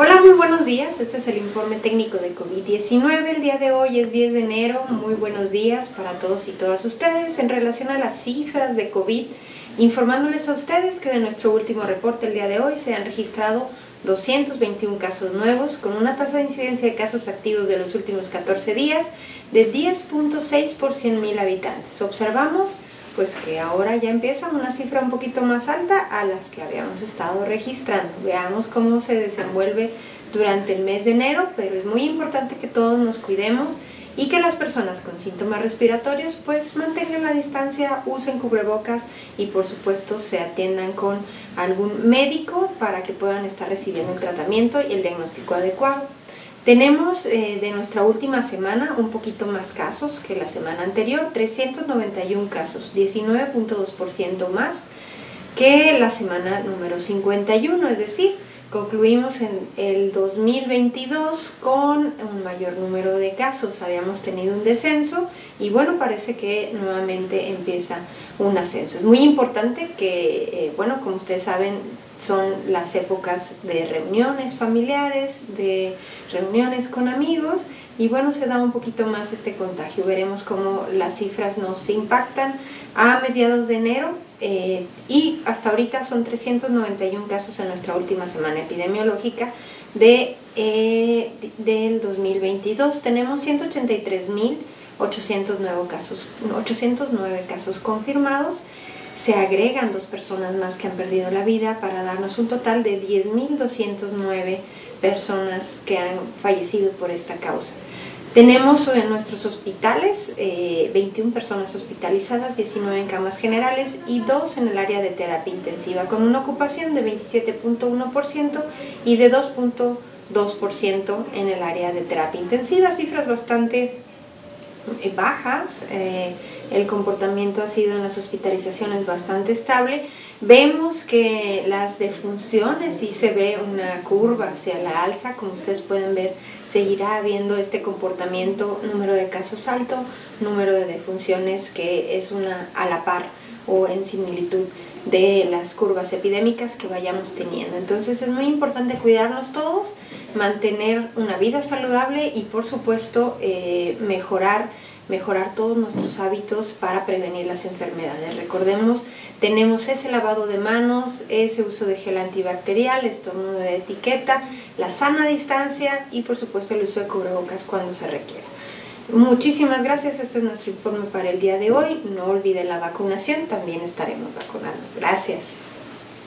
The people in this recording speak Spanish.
Hola, muy buenos días. Este es el informe técnico de COVID-19. El día de hoy es 10 de enero. Muy buenos días para todos y todas ustedes en relación a las cifras de COVID. Informándoles a ustedes que de nuestro último reporte el día de hoy se han registrado 221 casos nuevos con una tasa de incidencia de casos activos de los últimos 14 días de 10.6 por 100 mil habitantes. Observamos pues que ahora ya empieza una cifra un poquito más alta a las que habíamos estado registrando. Veamos cómo se desenvuelve durante el mes de enero, pero es muy importante que todos nos cuidemos y que las personas con síntomas respiratorios pues mantengan la distancia, usen cubrebocas y por supuesto se atiendan con algún médico para que puedan estar recibiendo el tratamiento y el diagnóstico adecuado. Tenemos eh, de nuestra última semana un poquito más casos que la semana anterior, 391 casos, 19.2% más que la semana número 51, es decir, concluimos en el 2022 con un mayor número de casos, habíamos tenido un descenso y bueno, parece que nuevamente empieza un ascenso. Es muy importante que, eh, bueno, como ustedes saben, son las épocas de reuniones familiares, de reuniones con amigos y bueno, se da un poquito más este contagio. Veremos cómo las cifras nos impactan a mediados de enero eh, y hasta ahorita son 391 casos en nuestra última semana epidemiológica de, eh, del 2022. Tenemos 183.809 casos, 809 casos confirmados se agregan dos personas más que han perdido la vida para darnos un total de 10.209 personas que han fallecido por esta causa. Tenemos en nuestros hospitales 21 eh, personas hospitalizadas, 19 en camas generales y 2 en el área de terapia intensiva, con una ocupación de 27.1% y de 2.2% en el área de terapia intensiva, cifras bastante bajas, eh, el comportamiento ha sido en las hospitalizaciones bastante estable. Vemos que las defunciones sí se ve una curva hacia la alza, como ustedes pueden ver, seguirá habiendo este comportamiento, número de casos alto, número de defunciones que es una a la par o en similitud de las curvas epidémicas que vayamos teniendo. Entonces es muy importante cuidarnos todos, mantener una vida saludable y por supuesto eh, mejorar mejorar todos nuestros hábitos para prevenir las enfermedades. Recordemos, tenemos ese lavado de manos, ese uso de gel antibacterial, estornudo de etiqueta, la sana distancia y por supuesto el uso de cubrebocas cuando se requiera. Muchísimas gracias, este es nuestro informe para el día de hoy. No olviden la vacunación, también estaremos vacunando. Gracias.